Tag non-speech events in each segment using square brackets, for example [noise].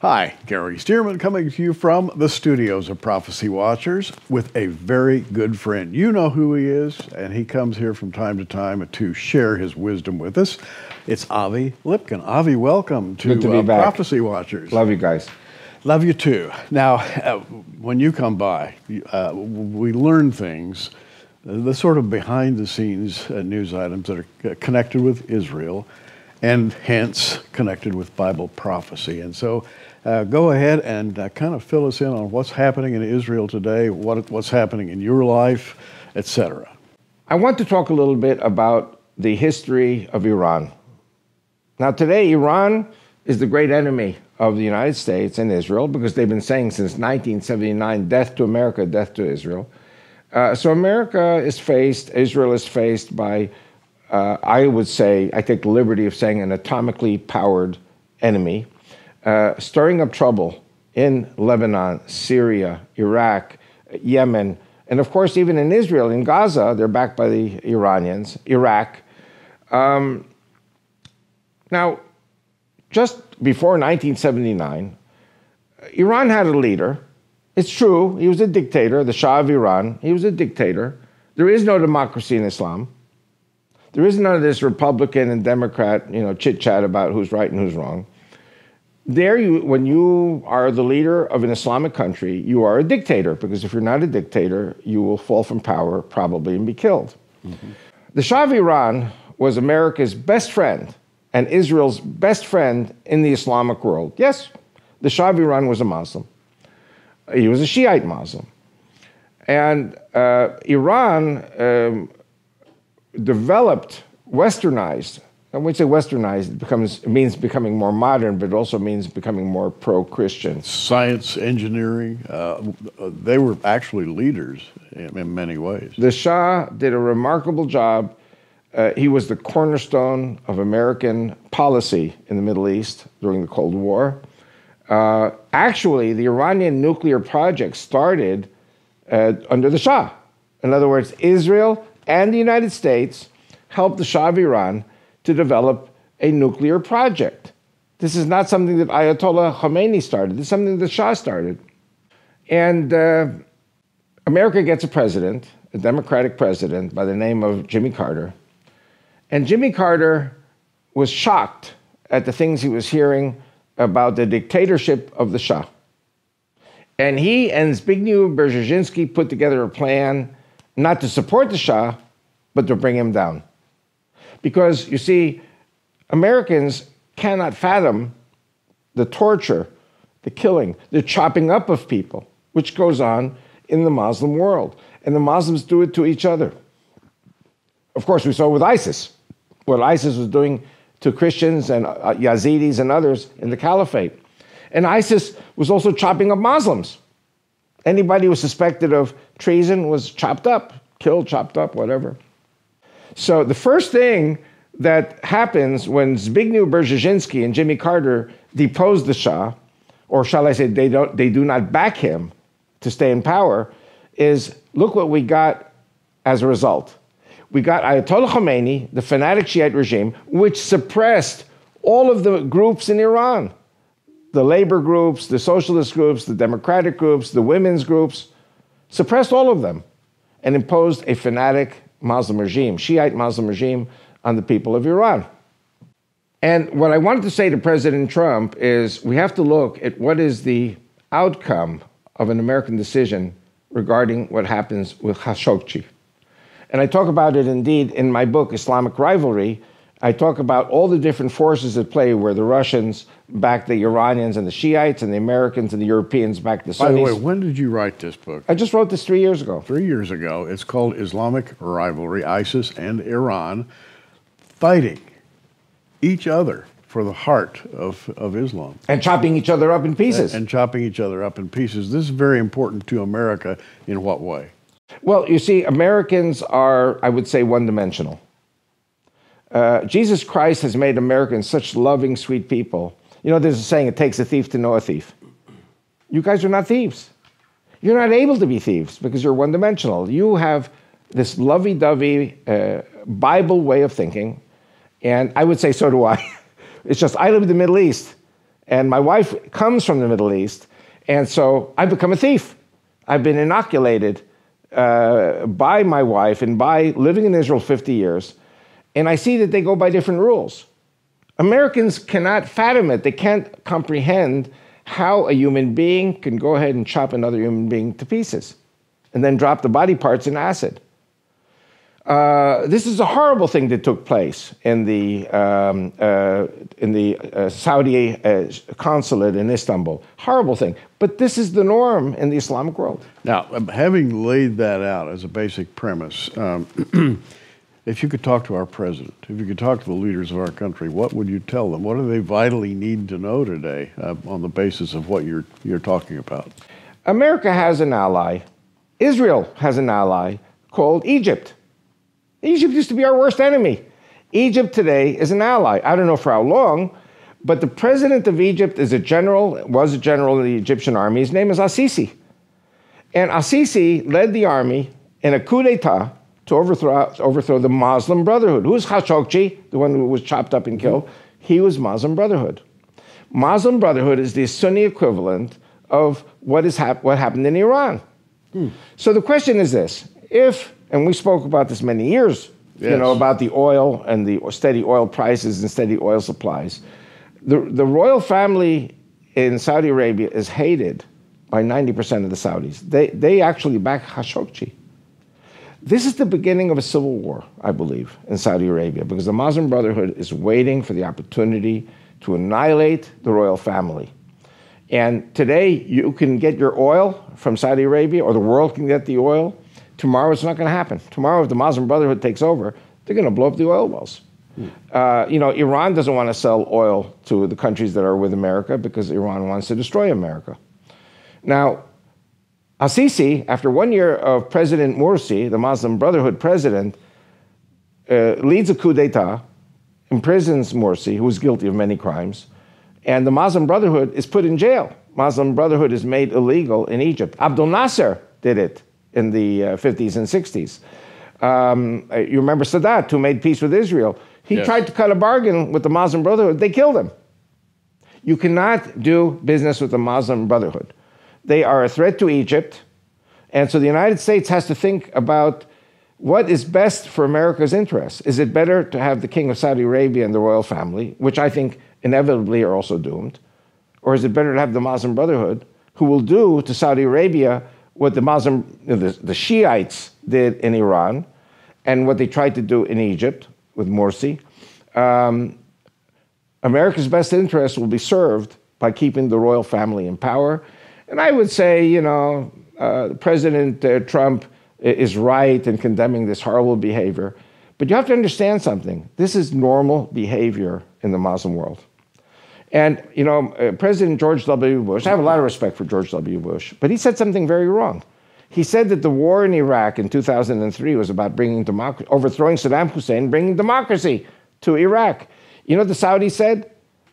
Hi, Gary Stearman coming to you from the studios of Prophecy Watchers with a very good friend. You know who he is, and he comes here from time to time to share his wisdom with us. It's Avi Lipkin. Avi, welcome to, to uh. Prophecy Watchers. Love you guys. Love you too. Now, uh, when you come by, uh, we learn things, the sort of behind the scenes uh, news items that are uh, connected with Israel and hence connected with Bible prophecy. And so, uh, go ahead and uh, kind of fill us in on what's happening in Israel today, what, what's happening in your life, etc. I want to talk a little bit about the history of Iran. Now, today, Iran is the great enemy of the United States and Israel because they've been saying since 1979 death to America, death to Israel. Uh, so, America is faced, Israel is faced by, uh, I would say, I take the liberty of saying, an atomically powered enemy, uh, stirring up trouble in Lebanon, Syria, Iraq, Yemen, and of course, even in Israel, in Gaza, they're backed by the Iranians, Iraq. Um, now, just before 1979, Iran had a leader. It's true, he was a dictator, the Shah of Iran. He was a dictator. There is no democracy in Islam. There is none of this Republican and Democrat, you know, chit chat about who's right and who's wrong. There, you, when you are the leader of an Islamic country, you are a dictator because if you're not a dictator, you will fall from power probably and be killed. Mm-hmm. The Shah of Iran was America's best friend and Israel's best friend in the Islamic world. Yes, the Shah of Iran was a Muslim. He was a Shiite Muslim. And uh, Iran um, developed, westernized. And when we say westernized, it, becomes, it means becoming more modern, but it also means becoming more pro Christian. Science, engineering, uh, they were actually leaders in, in, many ways. The Shah did a remarkable job. Uh, he was the cornerstone of American policy in the Middle East during the Cold War. Uh, actually, the Iranian nuclear project started uh, under the Shah. In other words, Israel and the United States helped the Shah of Iran to develop a nuclear project. This is not something that Ayatollah Khomeini started. This is something that the Shah started. And uh, America gets a president, a Democratic president by the name of Jimmy Carter. And Jimmy Carter was shocked at the things he was hearing about the dictatorship of the Shah. And he and Zbigniew Brzezinski put together a plan not to support the Shah, but to bring him down. Because you see, Americans cannot fathom the torture, the killing, the chopping up of people, which goes on in the Muslim world. And the Muslims do it to each other. Of course, we saw with ISIS, what ISIS was doing to Christians and uh, Yazidis and others in the caliphate. And ISIS was also chopping up Muslims. Anybody who was suspected of treason was chopped up, killed, chopped up, whatever. So the first thing that happens when Zbigniew Brzezinski and Jimmy Carter depose the Shah, or shall I say they, don't, they do not back him to stay in power, is look what we got as a result. We got Ayatollah Khomeini, the fanatic Shiite regime, which suppressed all of the groups in Iran the labor groups, the socialist groups, the democratic groups, the women's groups, suppressed all of them and imposed a fanatic Muslim regime, Shiite Muslim regime, on the people of Iran. And what I wanted to say to President Trump is we have to look at what is the outcome of an American decision regarding what happens with Khashoggi. And I talk about it indeed in my book, Islamic Rivalry. I talk about all the different forces at play where the Russians back the Iranians and the Shiites, and the Americans and the Europeans back the Sunnis. By the way, when did you write this book? I just wrote this three years ago. Three years ago. It's called Islamic Rivalry ISIS and Iran fighting each other for the heart of, of Islam. And chopping each other up in pieces. And, and chopping each other up in pieces. This is very important to America in what way? Well, you see, Americans are, I would say, one dimensional. Uh, Jesus Christ has made Americans such loving, sweet people. You know, there's a saying, it takes a thief to know a thief. You guys are not thieves. You're not able to be thieves because you're one dimensional. You have this lovey dovey uh, Bible way of thinking, and I would say so do I. [laughs] it's just I live in the Middle East, And my wife comes from the Middle East, and so I've become a thief. I've been inoculated uh, by my wife and by living in Israel 50 years, and I see that they go by different rules. Americans cannot fathom it, they can't comprehend how a human being can go ahead and chop another human being to pieces and then drop the body parts in acid. Uh, this is a horrible thing that took place in the, um, uh, in the uh, Saudi uh, consulate in Istanbul. Horrible thing. But this is the norm in the Islamic world. Now, having laid that out as a basic premise, um, [clears throat] if you could talk to our president, if you could talk to the leaders of our country, what would you tell them? What do they vitally need to know today uh, on the basis of what you're, you're talking about? America has an ally, Israel has an ally called Egypt. Egypt used to be our worst enemy. Egypt today is an ally. I don't know for how long, but the president of Egypt is a general, was a general in the Egyptian army. His name is Assisi. And Assisi led the army in a coup d'etat to overthrow, overthrow the Muslim Brotherhood. Who's Khashoggi, the one who was chopped up and killed? He was Muslim Brotherhood. Muslim Brotherhood is the Sunni equivalent of what, is hap- what happened in Iran. Hmm. So the question is this if and we spoke about this many years, yes. you know, about the oil and the steady oil prices and steady oil supplies. The, the royal family in Saudi Arabia is hated by 90% of the Saudis. They, they actually back Khashoggi. This is the beginning of a civil war, I believe, in Saudi Arabia, because the Muslim Brotherhood is waiting for the opportunity to annihilate the royal family. And today, you can get your oil from Saudi Arabia, or the world can get the oil Tomorrow it's not going to happen. Tomorrow, if the Muslim Brotherhood takes over, they're going to blow up the oil wells. Hmm. Uh, you know, Iran doesn't want to sell oil to the countries that are with America because Iran wants to destroy America. Now, Assisi, after one year of President Morsi, the Muslim Brotherhood president, uh, leads a coup d'etat, imprisons Morsi, who is guilty of many crimes, and the Muslim Brotherhood is put in jail. Muslim Brotherhood is made illegal in Egypt. Abdel Nasser did it in the uh, 50s and 60s. Um, you remember Sadat, who made peace with Israel. He yes. tried to cut a bargain with the Muslim Brotherhood. They killed him. You cannot do business with the Muslim Brotherhood. They are a threat to Egypt. And so the United States has to think about what is best for America's interests. Is it better to have the King of Saudi Arabia and the royal family, which I think inevitably are also doomed? Or is it better to have the Muslim Brotherhood, who will do to Saudi Arabia what the Muslim, the, the Shiites did in Iran and what they tried to do in Egypt with Morsi, um, America's best interest will be served by keeping the royal family in power. And I would say, you know, uh, President uh, Trump is right in condemning this horrible behavior. But you have to understand something. This is normal behavior in the Muslim world. And, you know, uh, President George W. Bush, I have a lot of respect for George W. Bush, but he said something very wrong. He said that the war in Iraq in 2003 was about bringing democracy, overthrowing Saddam Hussein, bringing democracy to Iraq. You know what the Saudis said?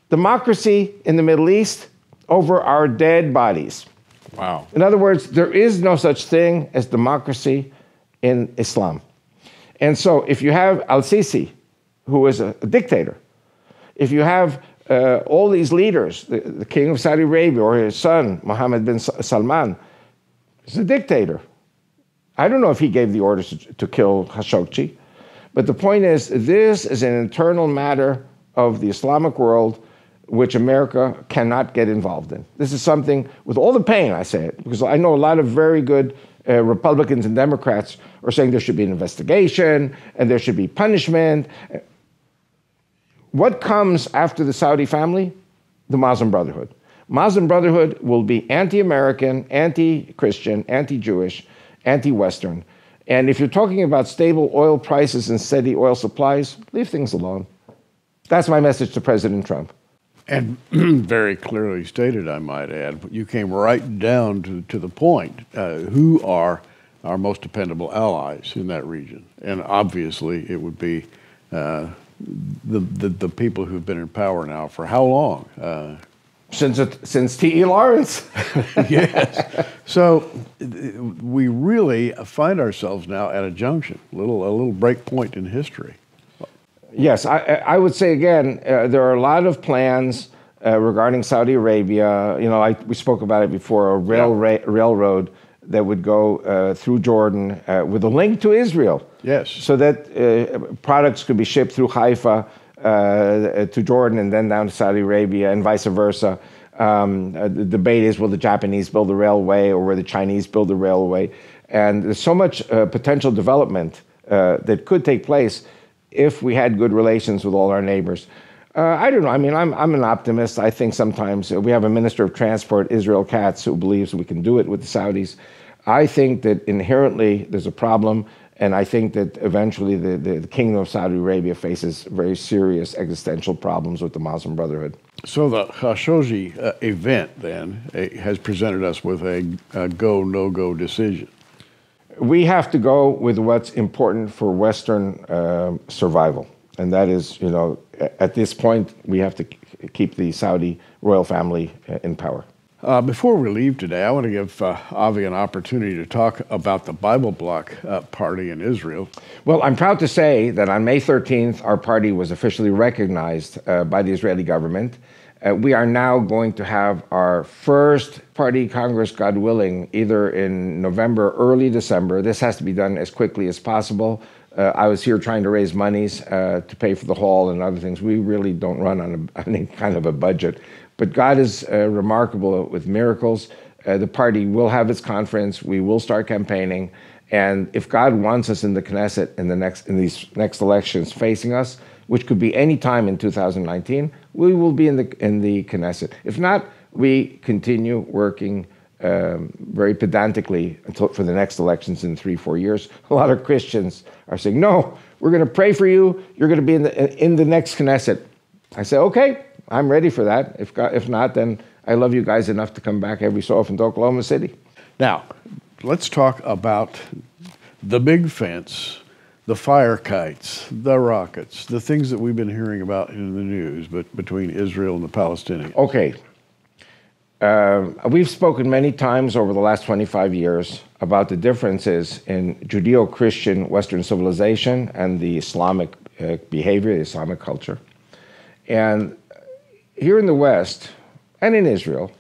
Democracy in the Middle East over our dead bodies. Wow. In other words, there is no such thing as democracy in Islam. And so if you have al Sisi, who is a, a dictator, if you have uh, all these leaders, the, the, king of Saudi Arabia or his son, Mohammed bin Salman, is a dictator. I don't know if he gave the orders to, to kill Khashoggi, but the point is, this is an internal matter of the Islamic world which America cannot get involved in. This is something, with all the pain I say it, because I know a lot of very good uh, Republicans and Democrats are saying there should be an investigation and there should be punishment. What comes after the Saudi family? The Muslim Brotherhood. Muslim Brotherhood will be anti American, anti Christian, anti Jewish, anti Western. And if you're talking about stable oil prices and steady oil supplies, leave things alone. That's my message to President Trump. And [clears throat] very clearly stated, I might add. You came right down to, to the point. Uh, who are our most dependable allies in that region? And obviously, it would be uh, the, the, the people who've been in power now for how long? Uh, since it, since T.E. Lawrence. [laughs] yes. So we really find ourselves now at a junction, a little a little break point in history. Yes, I, I would say again, uh, there are a lot of plans uh, regarding Saudi Arabia. You know, I, we spoke about it before a rail, ra- railroad that would go uh, through Jordan uh, with a link to Israel. Yes. So that uh, products could be shipped through Haifa uh, to Jordan and then down to Saudi Arabia and vice versa. Um, uh, the debate is will the Japanese build the railway or will the Chinese build the railway? And there's so much uh, potential development uh, that could take place if we had good relations with all our neighbors. Uh, I don't know. I mean, I'm, I'm an optimist. I think sometimes we have a minister of transport, Israel Katz, who believes we can do it with the Saudis. I think that inherently there's a problem, and I think that eventually the, the, the kingdom of Saudi Arabia faces very serious existential problems with the Muslim Brotherhood. So the Khashoggi uh, event then uh, has presented us with a, a go no go decision. We have to go with what's important for Western uh, survival, and that is, you know, at this point we have to keep the Saudi royal family uh, in power. Uh, before we leave today, I want to give uh, Avi an opportunity to talk about the Bible Bloc uh, party in Israel. Well, I'm proud to say that on May 13th, our party was officially recognized uh, by the Israeli government. Uh, we are now going to have our first party congress, God willing, either in November, early December. This has to be done as quickly as possible. Uh, I was here trying to raise monies uh, to pay for the hall and other things. We really don't run on, a, on [laughs] any kind of a budget. But God is uh, remarkable with miracles. Uh, the party will have its conference. We will start campaigning. And if God wants us in the Knesset in the next in these next elections facing us, which could be any time in 2019, we will be in the in the Knesset. If not, we continue working um, very pedantically until for the next elections in three four years. A lot of Christians are saying, "No, we're going to pray for you. You're going to be in the in the next Knesset." I say, "Okay, I'm ready for that. If if not, then I love you guys enough to come back every so often to Oklahoma City." Now, let's talk about the big fence the fire kites, the rockets, the things that we've been hearing about in the news, but between Israel and the Palestinians. Okay. Uh, we've spoken many times over the last 25 years about the differences in Judeo Christian Western civilization and the Islamic uh, behavior, the Islamic culture. And here in the West and in Israel,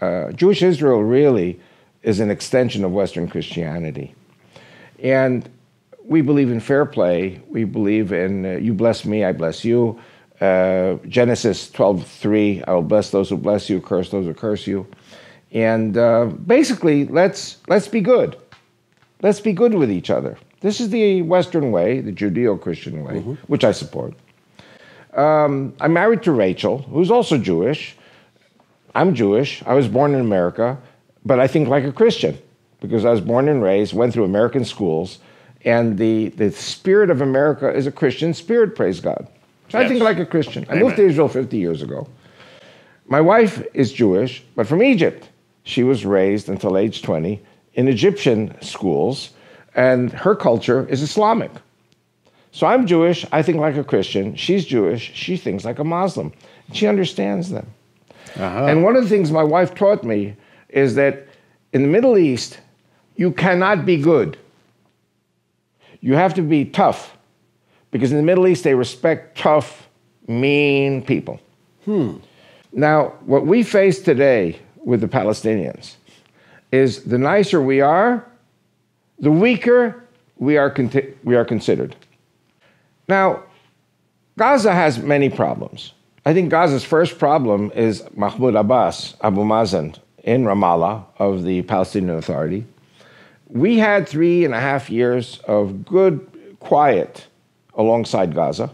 uh, Jewish Israel really is an extension of Western Christianity. And we believe in fair play. We believe in uh, you bless me, I bless you. Uh, Genesis 12:3, I will bless those who bless you, curse those who curse you. And uh, basically, let's let's be good. Let's be good with each other. This is the Western way, the Judeo-Christian way, mm-hmm. which I support. Um, I'm married to Rachel, who's also Jewish. I'm Jewish. I was born in America, but I think like a Christian because I was born and raised, went through American schools and the, the spirit of America is a Christian spirit, praise God. So yes. I think like a Christian. I moved to Israel 50 years ago. My wife is Jewish, but from Egypt. She was raised until age 20 in Egyptian schools, and her culture is Islamic. So I'm Jewish, I think like a Christian. She's Jewish, she thinks like a Muslim. She understands them. Uh-huh. And one of the things my wife taught me is that in the Middle East, you cannot be good you have to be tough because in the Middle East they respect tough, mean people. Hmm. Now, what we face today with the Palestinians is the nicer we are, the weaker we are, con- we are considered. Now, Gaza has many problems. I think Gaza's first problem is Mahmoud Abbas, Abu Mazen, in Ramallah of the Palestinian Authority we had three and a half years of good quiet alongside Gaza.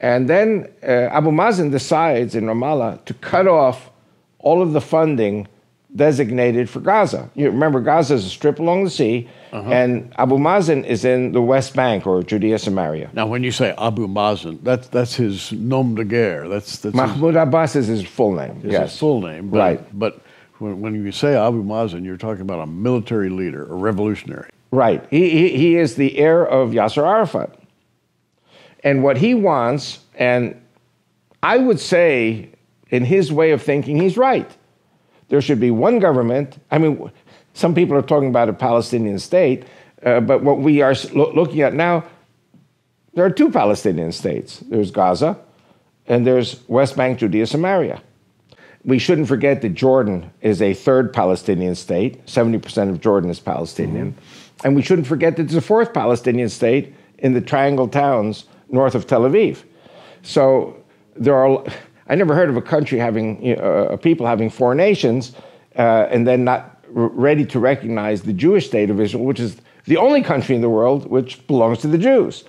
And then uh, Abu Mazen decides in Ramallah to cut off all of the funding designated for Gaza. You remember, Gaza is a strip along the sea, uh-huh. and Abu Mazen is in the West Bank or Judea Samaria. Now, when you say Abu Mazen, that's that's his nom de guerre. That's, that's Mahmoud his, Abbas is his full name. yes, his full name. But, right, but when, when you say Abu Mazen, you're talking about a military leader, a revolutionary. Right. He, he, he is the heir of Yasser Arafat. And what he wants, and I would say, in his way of thinking, he's right. There should be one government. I mean, some people are talking about a Palestinian state, uh, but what we are lo- looking at now, there are two Palestinian states. There's Gaza, and there's West Bank, Judea, Samaria. We shouldn't forget that Jordan is a third Palestinian state. 70% of Jordan is Palestinian. And we shouldn't forget that there's a fourth Palestinian state in the triangle towns north of Tel Aviv. So there are, I never heard of a country having, you know, uh, people having four nations uh, and then not r- ready to recognize the Jewish state of Israel, which is the only country in the world which belongs to the Jews.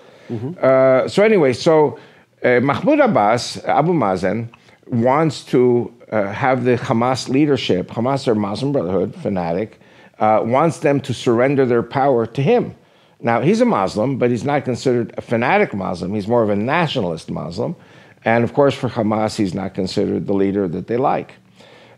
Uh, so anyway, so uh, Mahmoud Abbas, Abu Mazen, wants to uh, have the Hamas leadership, Hamas or Muslim Brotherhood fanatic, uh, wants them to surrender their power to him. Now, he's a Muslim, but he's not considered a fanatic Muslim. He's more of a nationalist Muslim. And of course, for Hamas, he's not considered the leader that they like.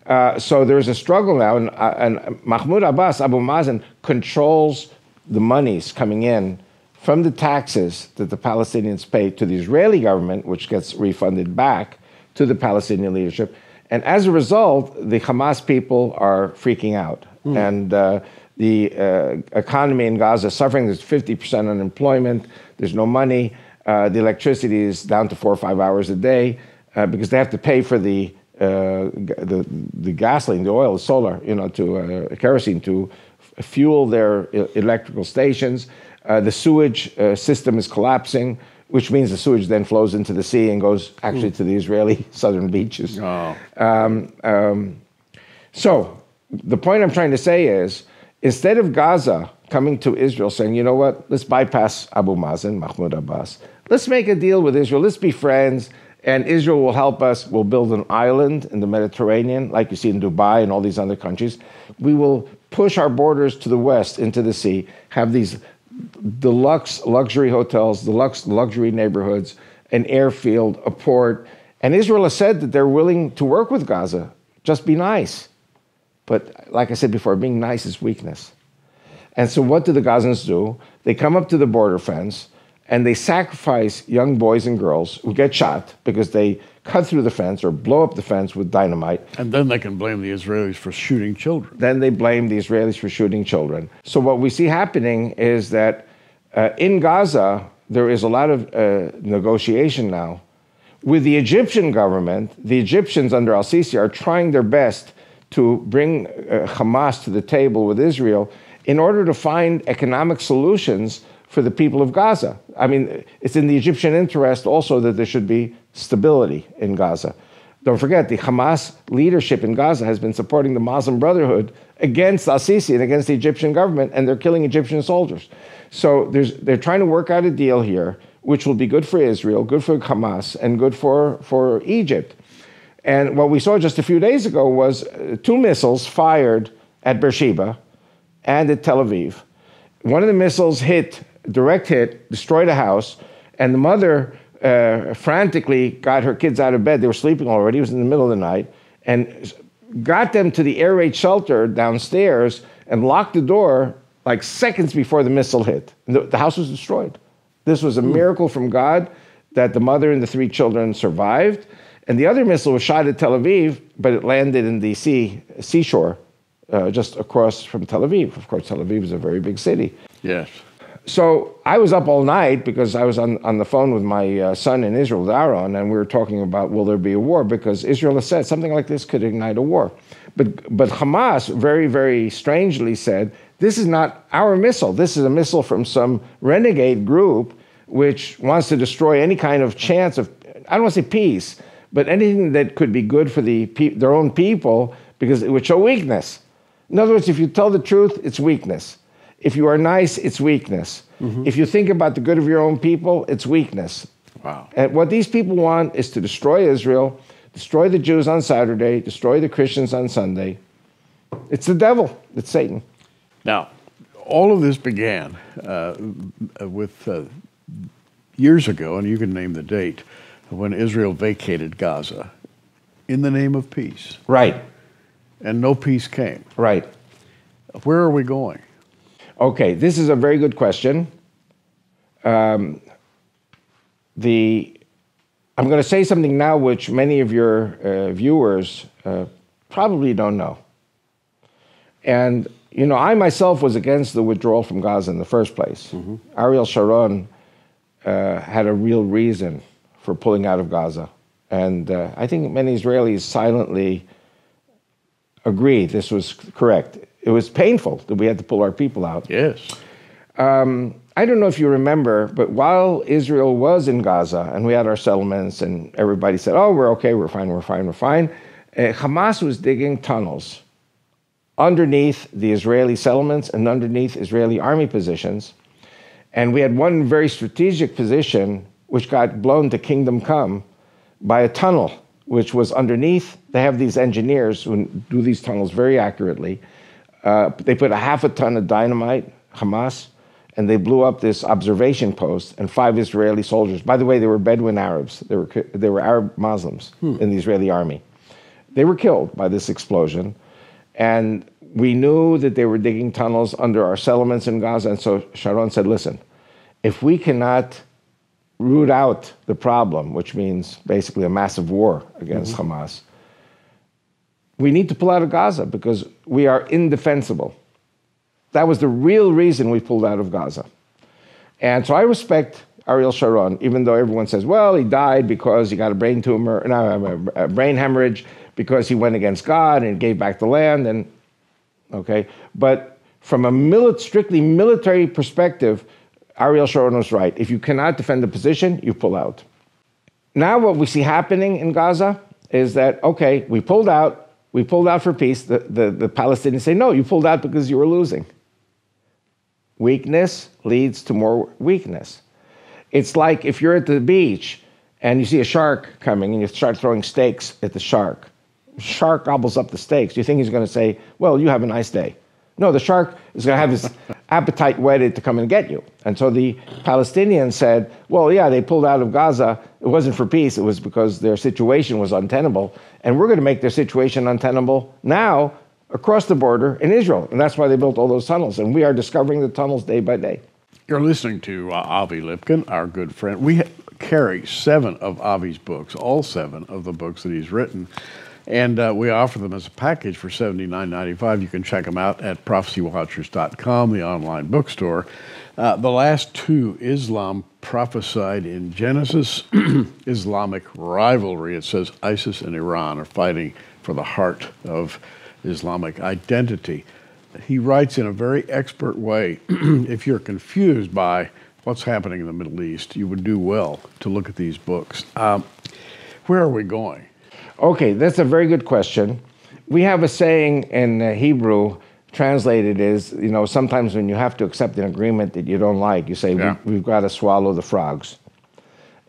Uh, so there's a struggle now, and, uh, and Mahmoud Abbas, Abu Mazen, controls the monies coming in from the taxes that the Palestinians pay to the Israeli government, which gets refunded back to the Palestinian leadership. And as a result, the Hamas people are freaking out. And uh, the uh, economy in Gaza is suffering. There's 50% unemployment, there's no money. Uh, the electricity is down to four or five hours a day uh, because they have to pay for the, uh, the, the gasoline, the oil, the solar, you know, to uh, kerosene to f- fuel their electrical stations. Uh, the sewage uh, system is collapsing, which means the sewage then flows into the sea and goes actually to the Israeli [laughs] southern beaches. Oh. Um, um, so, the point I'm trying to say is instead of Gaza coming to Israel saying, you know what, let's bypass Abu Mazen, Mahmoud Abbas, let's make a deal with Israel, let's be friends, and Israel will help us. We'll build an island in the Mediterranean, like you see in Dubai and all these other countries. We will push our borders to the west into the sea, have these deluxe luxury hotels, deluxe luxury neighborhoods, an airfield, a port. And Israel has said that they're willing to work with Gaza. Just be nice. But like I said before, being nice is weakness. And so what do the Gazans do? They come up to the border fence and they sacrifice young boys and girls who get shot because they cut through the fence or blow up the fence with dynamite. And then they can blame the Israelis for shooting children. Then they blame the Israelis for shooting children. So what we see happening is that uh, in Gaza, there is a lot of uh, negotiation now. With the Egyptian government, the Egyptians under Al Sisi are trying their best to bring uh, Hamas to the table with Israel in order to find economic solutions for the people of Gaza. I mean, it's in the Egyptian interest also that there should be stability in Gaza. Don't forget, the Hamas leadership in Gaza has been supporting the Muslim Brotherhood against Al Sisi and against the Egyptian government, and they're killing Egyptian soldiers. So there's, they're trying to work out a deal here, which will be good for Israel, good for Hamas, and good for, for Egypt. And what we saw just a few days ago was uh, two missiles fired at Beersheba and at Tel Aviv. One of the missiles hit, direct hit, destroyed a house, and the mother uh, frantically got her kids out of bed. They were sleeping already. It was in the middle of the night, and got them to the air raid shelter downstairs and locked the door like seconds before the missile hit. The, the house was destroyed. This was a miracle from God that the mother and the three children survived. And the other missile was shot at Tel Aviv, but it landed in the sea, seashore uh, just across from Tel Aviv. Of course, Tel Aviv is a very big city. Yes. So I was up all night because I was on, on the phone with my uh, son in Israel, Aaron, and we were talking about will there be a war? Because Israel has said something like this could ignite a war. But, but Hamas very, very strangely said, this is not our missile. This is a missile from some renegade group which wants to destroy any kind of chance of, I don't want to say peace, but anything that could be good for the, pe- their own people because it would show weakness. In other words, if you tell the truth, it's weakness. If you are nice, it's weakness. If you think about the good of your own people, it's weakness. Wow. And what these people want is to destroy Israel, destroy the Jews on Saturday, destroy the Christians on Sunday. It's the devil, it's Satan. Now, all of this began uh, with uh, years ago, and you can name the date, when Israel vacated Gaza in the name of peace, Right, and no peace came. right. Where are we going? Okay, this is a very good question. Um, the I'm going to say something now which many of your uh, viewers uh, probably don't know. And you know, I myself was against the withdrawal from Gaza in the first place. Ariel Sharon uh, had a real reason for pulling out of Gaza, And uh, I think many Israelis silently agree this was correct. It was painful that we had to pull our people out. Yes. Um, I don't know if you remember, but while Israel was in Gaza and we had our settlements and everybody said, oh, we're okay, we're fine, we're fine, we're fine, uh, Hamas was digging tunnels underneath the Israeli settlements and underneath Israeli army positions. And we had one very strategic position which got blown to kingdom come by a tunnel which was underneath. They have these engineers who do these tunnels very accurately. Uh, they put a half a ton of dynamite, Hamas, and they blew up this observation post and five Israeli soldiers. By the way, they were Bedouin Arabs. They were, they were Arab Muslims hmm. in the Israeli army. They were killed by this explosion. And we knew that they were digging tunnels under our settlements in Gaza. And so Sharon said, listen, if we cannot root out the problem, which means basically a massive war against mm-hmm. Hamas, we need to pull out of Gaza because we are indefensible. That was the real reason we pulled out of Gaza. And so I respect Ariel Sharon, even though everyone says, well, he died because he got a brain tumor, no, a brain hemorrhage, because he went against God and gave back the land. And okay, but from a strictly military perspective, Ariel Sharon was right. If you cannot defend the position, you pull out. Now, what we see happening in Gaza is that, okay, we pulled out, we pulled out for peace. The, the, the Palestinians say, no, you pulled out because you were losing. Weakness leads to more weakness. It's like if you're at the beach and you see a shark coming and you start throwing steaks at the shark. Shark gobbles up the steaks. You think he's going to say, Well, you have a nice day. No, the shark is going to have his [laughs] appetite whetted to come and get you. And so the Palestinians said, Well, yeah, they pulled out of Gaza. It wasn't for peace, it was because their situation was untenable. And we're going to make their situation untenable now across the border in Israel. And that's why they built all those tunnels. And we are discovering the tunnels day by day. You're listening to uh, Avi Lipkin, our good friend. We carry seven of Avi's books, all seven of the books that he's written. And uh, we offer them as a package for $79.95. You can check them out at prophecywatchers.com, the online bookstore. Uh, the last two, Islam prophesied in Genesis, [clears throat] Islamic rivalry. It says ISIS and Iran are fighting for the heart of Islamic identity. He writes in a very expert way. [clears throat] if you're confused by what's happening in the Middle East, you would do well to look at these books. Um, where are we going? Okay, that's a very good question. We have a saying in Hebrew translated is, you know, sometimes when you have to accept an agreement that you don't like, you say, yeah. we, have got to swallow the frogs.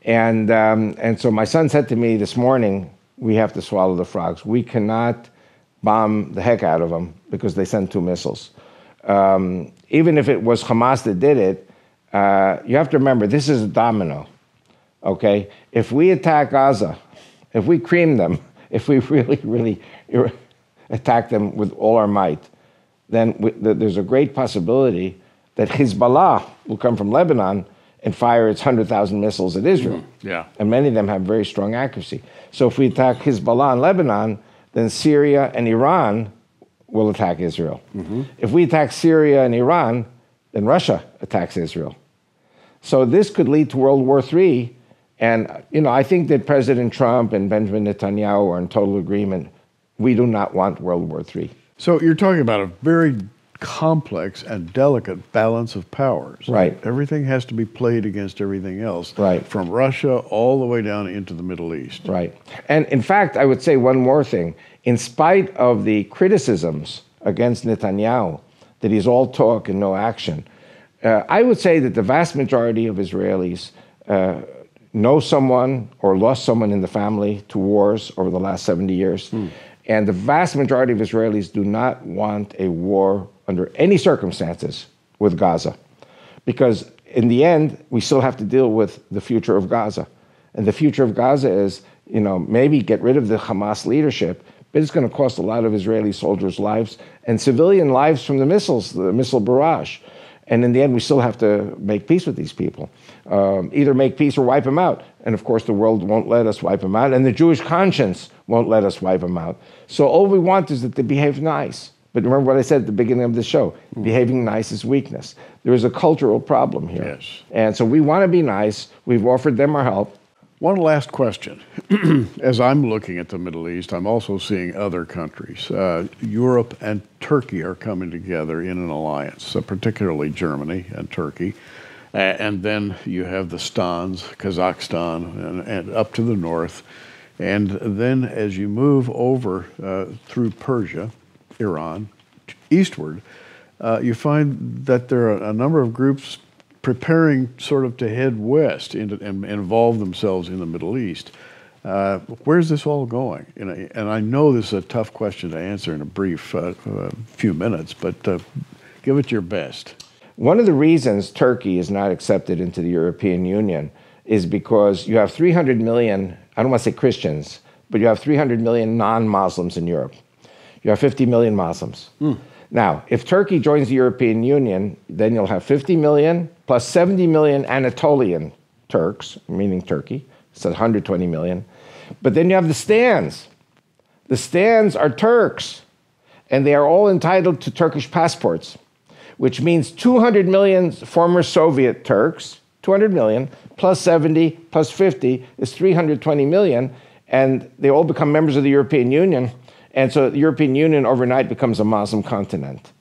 And, um, and so my son said to me this morning, we have to swallow the frogs. We cannot bomb the heck out of them because they sent two missiles. Um, even if it was Hamas that did it, uh, you have to remember this is a domino. Okay? If we attack Gaza, if we cream them, [laughs] if we really, really attack them with all our might, then we, there's a great possibility that Hezbollah will come from Lebanon and fire its 100,000 missiles at Israel. Mm, yeah. And many of them have very strong accuracy. So if we attack Hezbollah in Lebanon, then Syria and Iran will attack Israel. Mm-hmm. If we attack Syria and Iran, then Russia attacks Israel. So this could lead to World War III. And you know, I think that President Trump and Benjamin Netanyahu are in total agreement. We do not want World War III. So you're talking about a very complex and delicate balance of powers. Right. Everything has to be played against everything else. Right. From Russia all the way down into the Middle East. Right. And in fact, I would say one more thing. In spite of the criticisms against Netanyahu, that he's all talk and no action, uh, I would say that the vast majority of Israelis uh, know someone or lost someone in the family to wars over the last 70 years. Hmm. And the vast majority of Israelis do not want a war under any circumstances with Gaza. Because in the end, we still have to deal with the future of Gaza. And the future of Gaza is, you know, maybe get rid of the Hamas leadership, but it's going to cost a lot of Israeli soldiers' lives and civilian lives from the missiles, the missile barrage. And in the end, we still have to make peace with these people. Um, either make peace or wipe them out. And of course, the world won't let us wipe them out, and the Jewish conscience won't let us wipe them out. So all we want is that they behave nice. But remember what I said at the beginning of the show mm. behaving nice is weakness. There is a cultural problem here. Yes. And so we want to be nice. We've offered them our help. One last question. [clears throat] As I'm looking at the Middle East, I'm also seeing other countries. Uh, Europe and Turkey are coming together in an alliance, uh, particularly Germany and Turkey. Uh, and then you have the Stans, Kazakhstan, and, and, up to the north. And then as you move over uh, through Persia, Iran, eastward, uh, you find that there are a number of groups preparing sort of to head west into, and, involve themselves in the Middle East. Uh, where's this all going? And I, and I, know this is a tough question to answer in a brief uh, uh, few minutes, but uh, give it your best. One of the reasons Turkey is not accepted into the European Union is because you have 300 million, I don't want to say Christians, but you have 300 million non Muslims in Europe. You have 50 million Muslims. Mm. Now, if Turkey joins the European Union, then you'll have 50 million plus 70 million Anatolian Turks, meaning Turkey, so 120 million. But then you have the Stans. The Stans are Turks, and they are all entitled to Turkish passports, which means 200 million former Soviet Turks, 200 million, plus 70, plus 50 is 320 million, and they all become members of the European Union. And so the European Union overnight becomes a Muslim continent.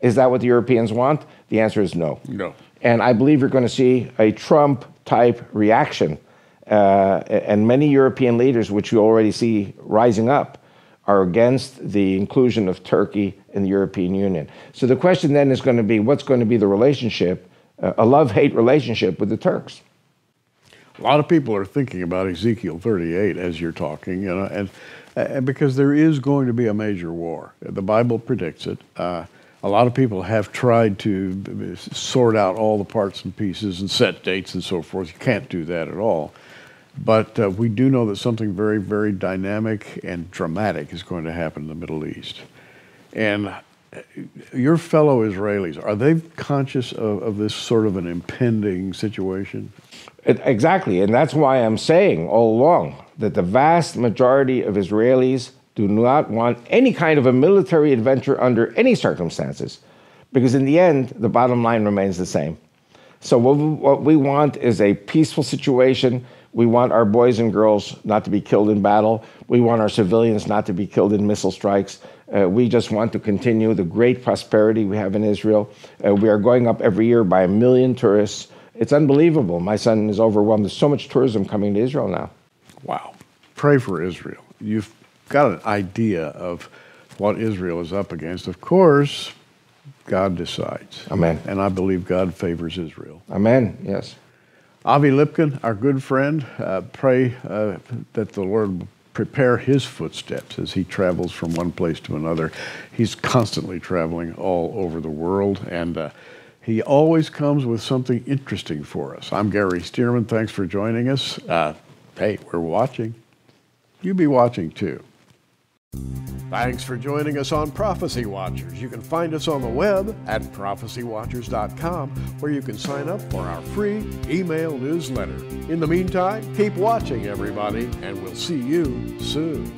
Is that what the Europeans want? The answer is no. No. And I believe you're going to see a Trump type reaction. Uh, and many European leaders, which you already see rising up, are against the inclusion of Turkey in the European Union. So the question then is going to be what's going to be the relationship, uh, a love hate relationship with the Turks? A lot of people are thinking about Ezekiel 38 as you're talking, you know, and uh, because there is going to be a major war. The Bible predicts it. Uh, a lot of people have tried to sort out all the parts and pieces and set dates and so forth. You can't do that at all. But uh, we do know that something very, very dynamic and dramatic is going to happen in the Middle East. And uh, your fellow Israelis, are they conscious of, of this sort of an impending situation? It, exactly. And that's why I'm saying all along that the vast majority of Israelis do not want any kind of a military adventure under any circumstances, because in the end, the bottom line remains the same. So, what we, what we want is a peaceful situation. We want our boys and girls not to be killed in battle. We want our civilians not to be killed in missile strikes. Uh, we just want to continue the great prosperity we have in Israel. Uh, we are going up every year by a million tourists. It's unbelievable. My son is overwhelmed. There's so much tourism coming to Israel now. Wow. Pray for Israel. You've got an idea of what Israel is up against. Of course, God decides. Amen. And I believe God favors Israel. Amen. Yes. Avi Lipkin, our good friend, uh, pray uh, that the Lord prepare his footsteps as he travels from one place to another. He's constantly traveling all over the world, and uh, he always comes with something interesting for us. I'm Gary Stearman. Thanks for joining us. Uh, hey, we're watching. You be watching too. Thanks for joining us on Prophecy Watchers. You can find us on the web at prophecywatchers.com, where you can sign up for our free email newsletter. In the meantime, keep watching, everybody, and we'll see you soon.